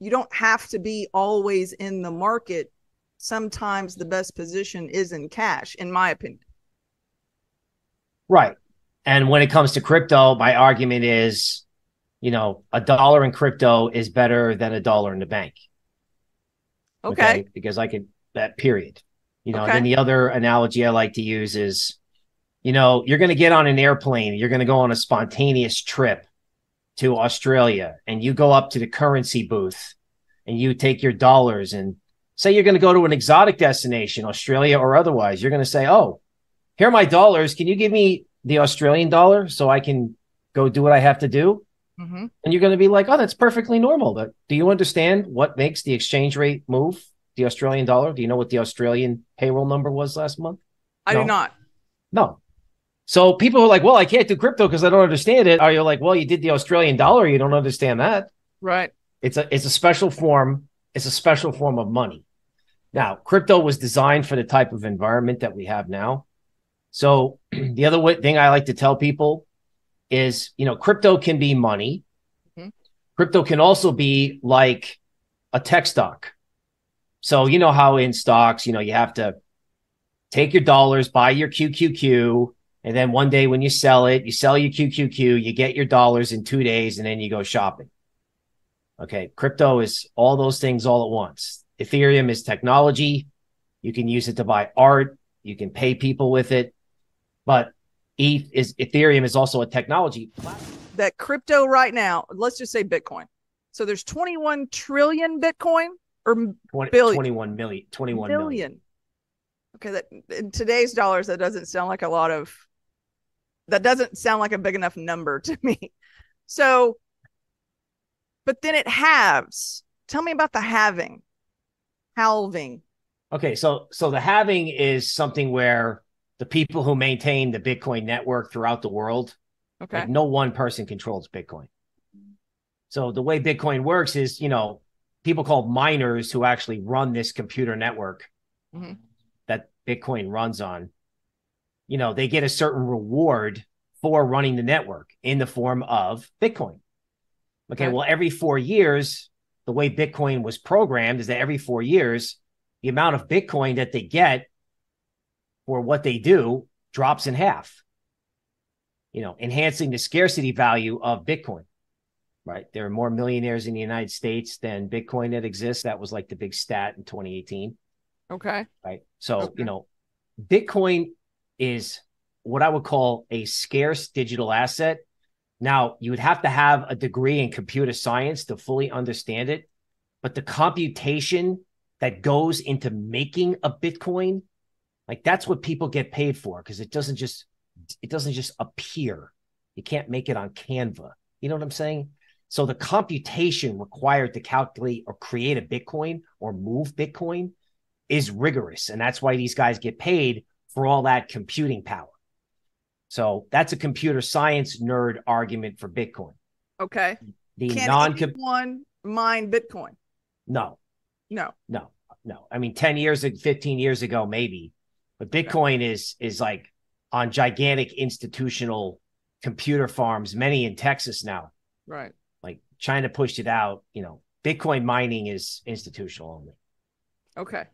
you don't have to be always in the market. Sometimes the best position is in cash, in my opinion. Right. And when it comes to crypto, my argument is, you know, a dollar in crypto is better than a dollar in the bank. Okay. okay? Because I could that period. You know, okay. then the other analogy I like to use is, you know, you're going to get on an airplane, you're going to go on a spontaneous trip to Australia, and you go up to the currency booth and you take your dollars and say you're going to go to an exotic destination, Australia or otherwise. You're going to say, oh, here are my dollars. Can you give me the Australian dollar so I can go do what I have to do? Mm-hmm. And you're going to be like, oh, that's perfectly normal. But do you understand what makes the exchange rate move? The Australian dollar? Do you know what the Australian payroll number was last month? I no. do not. No. So people are like, well, I can't do crypto because I don't understand it. Are you like, well, you did the Australian dollar, you don't understand that. Right. It's a it's a special form. It's a special form of money. Now, crypto was designed for the type of environment that we have now. So the other thing I like to tell people is, you know, crypto can be money. Mm-hmm. Crypto can also be like a tech stock. So you know how in stocks, you know, you have to take your dollars, buy your QQQ, and then one day when you sell it, you sell your QQQ, you get your dollars in 2 days and then you go shopping. Okay, crypto is all those things all at once. Ethereum is technology. You can use it to buy art, you can pay people with it. But ETH is Ethereum is also a technology. That crypto right now, let's just say Bitcoin. So there's 21 trillion Bitcoin or 20, billion? 21 million. 21 million. million. Okay, that in today's dollars, that doesn't sound like a lot of that doesn't sound like a big enough number to me. So, but then it halves. Tell me about the halving. Halving. Okay, so so the halving is something where the people who maintain the Bitcoin network throughout the world. Okay. Like no one person controls Bitcoin. So the way Bitcoin works is, you know, people called miners who actually run this computer network mm-hmm. that Bitcoin runs on. You know, they get a certain reward for running the network in the form of Bitcoin. Okay, well, every four years, the way Bitcoin was programmed is that every four years, the amount of Bitcoin that they get for what they do drops in half. You know, enhancing the scarcity value of Bitcoin. Right. There are more millionaires in the United States than Bitcoin that exists. That was like the big stat in 2018. Okay. Right. So, okay. you know, Bitcoin is what I would call a scarce digital asset. Now, you would have to have a degree in computer science to fully understand it, but the computation that goes into making a Bitcoin like that's what people get paid for because it doesn't just it doesn't just appear. You can't make it on Canva. You know what I'm saying? So the computation required to calculate or create a Bitcoin or move Bitcoin is rigorous. And that's why these guys get paid for all that computing power. So that's a computer science nerd argument for Bitcoin. Okay. The non one mine Bitcoin? No. No. No. No. I mean, 10 years, 15 years ago, maybe. But Bitcoin yeah. is is like on gigantic institutional computer farms, many in Texas now. Right. Like China pushed it out. You know, Bitcoin mining is institutional only. Okay.